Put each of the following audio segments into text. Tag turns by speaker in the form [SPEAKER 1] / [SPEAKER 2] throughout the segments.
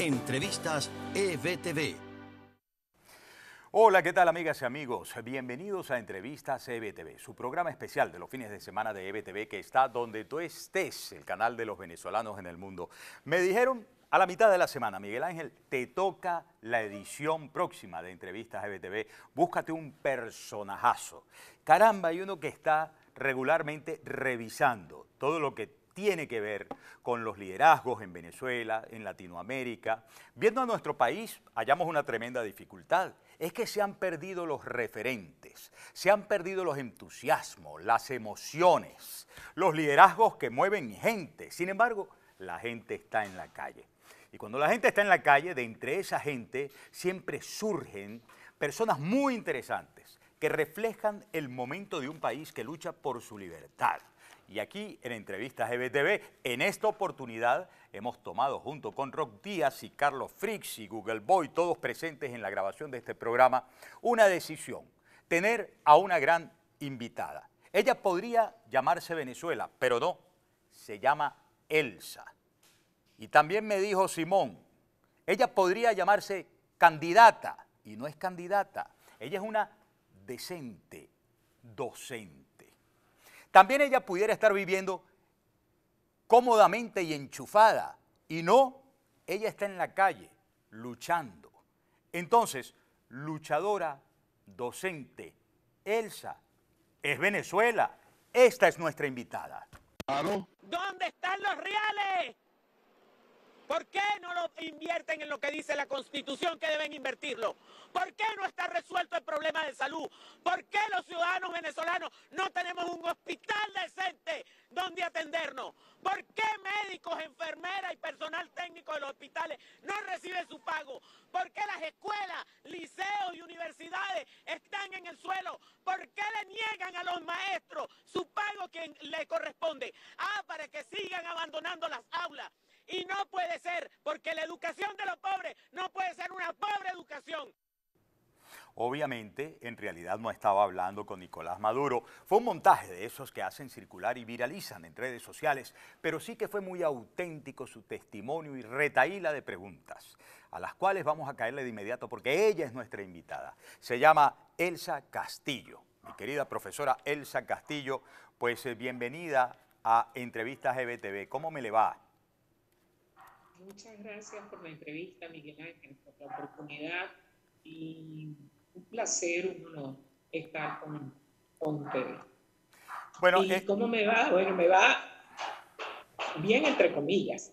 [SPEAKER 1] Entrevistas EBTV.
[SPEAKER 2] Hola, ¿qué tal amigas y amigos? Bienvenidos a Entrevistas EBTV, su programa especial de los fines de semana de EBTV que está donde tú estés, el canal de los venezolanos en el mundo. Me dijeron a la mitad de la semana, Miguel Ángel, te toca la edición próxima de Entrevistas EBTV. Búscate un personajazo. Caramba, hay uno que está regularmente revisando todo lo que tiene que ver con los liderazgos en Venezuela, en Latinoamérica. Viendo a nuestro país, hallamos una tremenda dificultad. Es que se han perdido los referentes, se han perdido los entusiasmos, las emociones, los liderazgos que mueven gente. Sin embargo, la gente está en la calle. Y cuando la gente está en la calle, de entre esa gente siempre surgen personas muy interesantes que reflejan el momento de un país que lucha por su libertad. Y aquí en Entrevistas EBTV, en esta oportunidad hemos tomado junto con Rock Díaz y Carlos Frix y Google Boy, todos presentes en la grabación de este programa, una decisión, tener a una gran invitada. Ella podría llamarse Venezuela, pero no, se llama Elsa. Y también me dijo Simón, ella podría llamarse candidata, y no es candidata, ella es una decente docente. También ella pudiera estar viviendo cómodamente y enchufada, y no, ella está en la calle, luchando. Entonces, luchadora, docente, Elsa, es Venezuela. Esta es nuestra invitada.
[SPEAKER 3] ¿Dónde están los reales? ¿Por qué no lo invierten en lo que dice la Constitución que deben invertirlo? ¿Por qué no está resuelto el problema de salud? ¿Por qué los ciudadanos venezolanos no tenemos un hospital decente donde atendernos? ¿Por qué médicos, enfermeras y personal técnico de los hospitales no reciben su pago? ¿Por qué las escuelas, liceos y universidades están en el suelo? ¿Por qué le niegan a los maestros su pago que le corresponde? Ah, para que sigan abandonando las aulas. Y no puede ser, porque la educación de los pobres no puede ser una pobre educación.
[SPEAKER 2] Obviamente, en realidad no estaba hablando con Nicolás Maduro. Fue un montaje de esos que hacen circular y viralizan en redes sociales, pero sí que fue muy auténtico su testimonio y retaíla de preguntas, a las cuales vamos a caerle de inmediato porque ella es nuestra invitada. Se llama Elsa Castillo. Mi querida profesora Elsa Castillo, pues eh, bienvenida a Entrevistas EBTV. ¿Cómo me le va?
[SPEAKER 4] Muchas gracias por la entrevista, Miguel Ángel, por la oportunidad y un placer, un honor estar con, con ustedes. Bueno, ¿Y cómo me va? Bueno, me va bien entre comillas.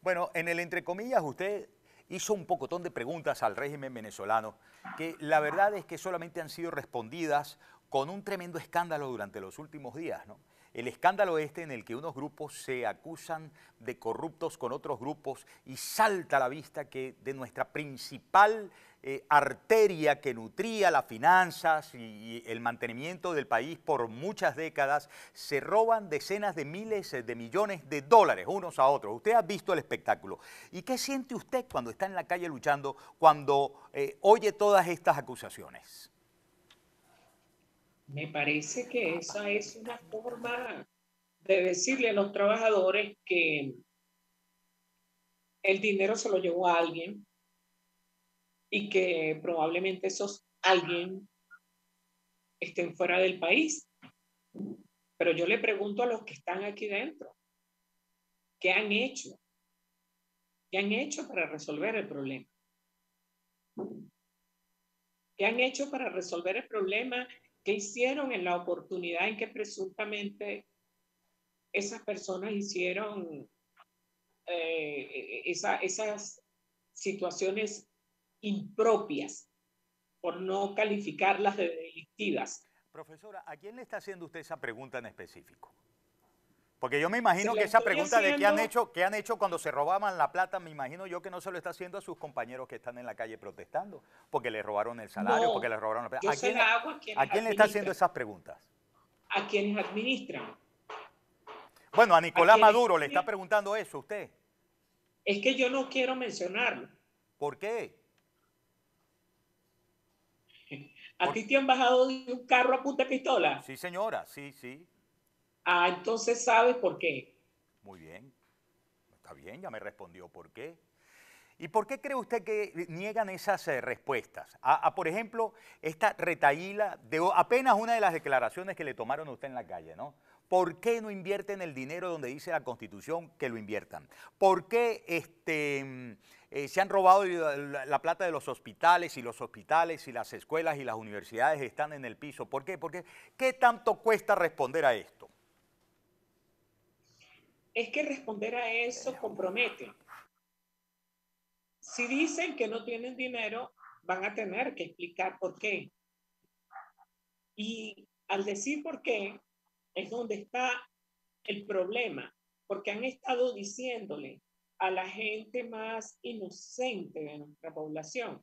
[SPEAKER 2] Bueno, en el entre comillas usted hizo un pocotón de preguntas al régimen venezolano que la verdad es que solamente han sido respondidas con un tremendo escándalo durante los últimos días, ¿no? El escándalo este en el que unos grupos se acusan de corruptos con otros grupos y salta a la vista que de nuestra principal eh, arteria que nutría las finanzas y, el mantenimiento del país por muchas décadas, se roban decenas de miles de millones de dólares unos a otros. Usted ha visto el espectáculo. ¿Y qué siente usted cuando está en la calle luchando, cuando eh, oye todas estas acusaciones?
[SPEAKER 4] Me parece que esa es una forma de decirle a los trabajadores que el dinero se lo llevó a alguien y que probablemente esos alguien estén fuera del país. Pero yo le pregunto a los que están aquí dentro, ¿qué han hecho? ¿Qué han hecho para resolver el problema? ¿Qué han hecho para resolver el problema ¿Qué hicieron en la oportunidad en que presuntamente esas personas hicieron eh, esas situaciones impropias, por no calificarlas de delictivas?
[SPEAKER 2] Profesora, ¿a quién le está haciendo usted esa pregunta en específico? Porque yo me imagino que esa pregunta de qué han hecho, qué han hecho cuando se robaban la plata, me imagino yo que no se lo está haciendo a sus compañeros que están en la calle protestando, porque le robaron el salario, porque le robaron la plata. ¿A quién, a, quién le está haciendo esas preguntas?
[SPEAKER 4] A quienes administran.
[SPEAKER 2] Bueno, a Nicolás Maduro le está preguntando eso usted.
[SPEAKER 4] Es que yo no quiero mencionarlo.
[SPEAKER 2] ¿Por qué?
[SPEAKER 4] ¿A ti te han bajado de un carro a punta de pistola?
[SPEAKER 2] Sí, señora, sí, sí.
[SPEAKER 4] Ah, entonces sabes por qué.
[SPEAKER 2] Muy bien. Está bien, ya me respondió por qué. ¿Y por qué cree usted que niegan esas eh, respuestas? A, por ejemplo, esta retaíla de apenas una de las declaraciones que le tomaron a usted en la calle, ¿no? ¿Por qué no invierten el dinero donde dice la Constitución que lo inviertan? ¿Por qué este, mm, eh, se han robado la, plata de los hospitales y los hospitales y las escuelas y las universidades están en el piso? ¿Por qué? Porque ¿qué tanto cuesta responder a esto?
[SPEAKER 4] Es que responder a eso compromete. Si dicen que no tienen dinero, van a tener que explicar por qué. Y al decir por qué, es donde está el problema, porque han estado diciéndole a la gente más inocente de nuestra población,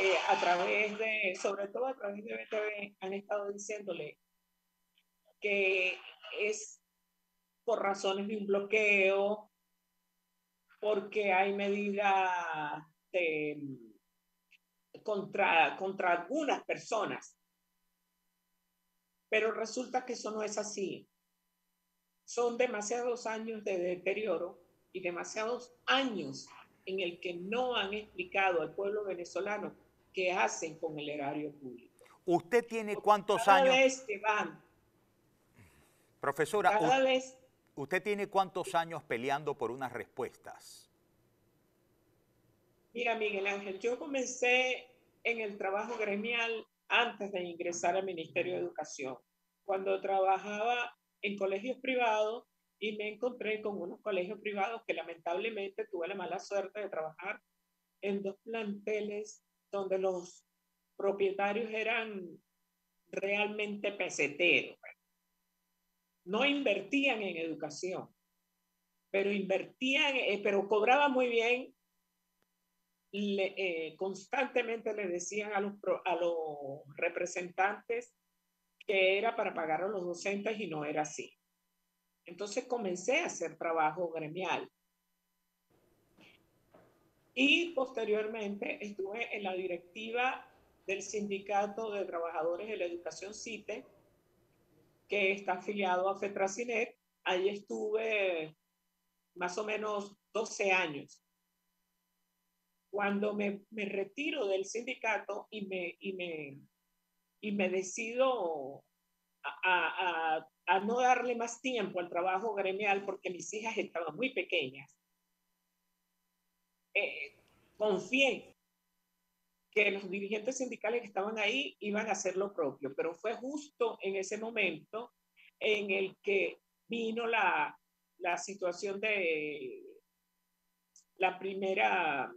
[SPEAKER 4] eh, a través de, sobre todo a través de BTV, han estado diciéndole que es por razones de un bloqueo, porque hay medidas contra, contra algunas personas pero resulta que eso no es así. Son demasiados años de deterioro y demasiados años en el que no han explicado al pueblo venezolano qué hacen con el erario público.
[SPEAKER 2] ¿Usted tiene cuántos cada años?
[SPEAKER 4] Vez que van,
[SPEAKER 2] Profesora, cada vez, ¿usted tiene cuántos años peleando por unas respuestas?
[SPEAKER 4] Mira, Miguel Ángel, yo comencé en el trabajo gremial antes de ingresar al Ministerio de Educación, cuando trabajaba en colegios privados y me encontré con unos colegios privados que lamentablemente tuve la mala suerte de trabajar en dos planteles donde los propietarios eran realmente peseteros. No invertían en educación, pero invertían, eh, pero cobraban muy bien eh, constantemente le decían a los, a los representantes que era para pagar a los docentes y no era así. Entonces comencé a hacer trabajo gremial. Y posteriormente estuve en la directiva del Sindicato de Trabajadores de la Educación CITE, que está afiliado a FETRACINET. Ahí estuve más o menos 12 años cuando me, me retiro del sindicato y me, y me, y me decido a, a, a, no darle más tiempo al trabajo gremial porque mis hijas estaban muy pequeñas, eh, confié que los dirigentes sindicales que estaban ahí iban a hacer lo propio, pero fue justo en ese momento en el que vino la, la situación de la primera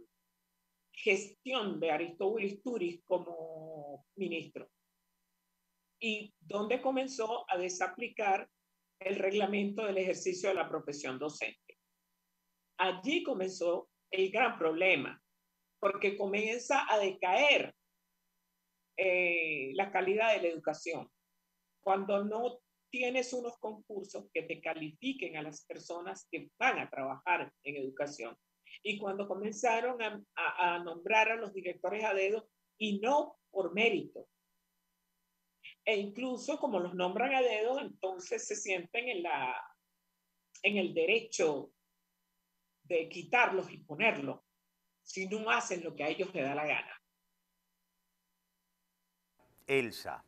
[SPEAKER 4] gestión de Aristóbulo Turis como ministro y donde comenzó a desaplicar el reglamento del ejercicio de la profesión docente. Allí comenzó el gran problema, porque comienza a decaer eh, la calidad de la educación. Cuando no tienes unos concursos que te califiquen a las personas que van a trabajar en educación, y cuando comenzaron a, nombrar a los directores a dedo y no por mérito. E incluso como los nombran a dedo, entonces se sienten en, la, en el derecho de quitarlos y ponerlos si no hacen lo que a ellos les da la gana.
[SPEAKER 2] Elsa,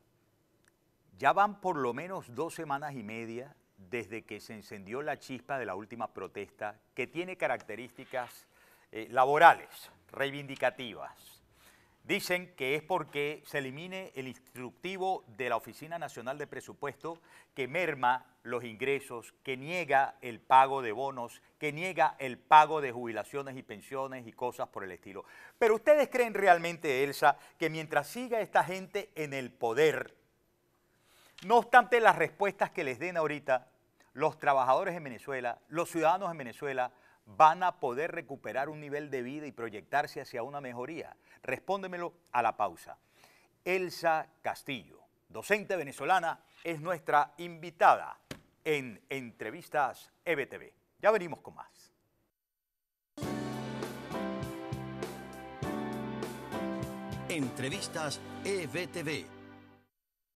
[SPEAKER 2] ya van por lo menos dos semanas y media desde que se encendió la chispa de la última protesta, que tiene características eh, laborales, reivindicativas. Dicen que es porque se elimine el instructivo de la Oficina Nacional de Presupuesto que merma los ingresos, que niega el pago de bonos, que niega el pago de jubilaciones y pensiones y cosas por el estilo. Pero ustedes creen realmente, Elsa, que mientras siga esta gente en el poder, no obstante las respuestas que les den ahorita, los trabajadores en Venezuela, los ciudadanos en Venezuela, van a poder recuperar un nivel de vida y proyectarse hacia una mejoría. Respóndemelo a la pausa. Elsa Castillo, docente venezolana, es nuestra invitada en Entrevistas EBTV. Ya venimos con más.
[SPEAKER 1] Entrevistas EBTV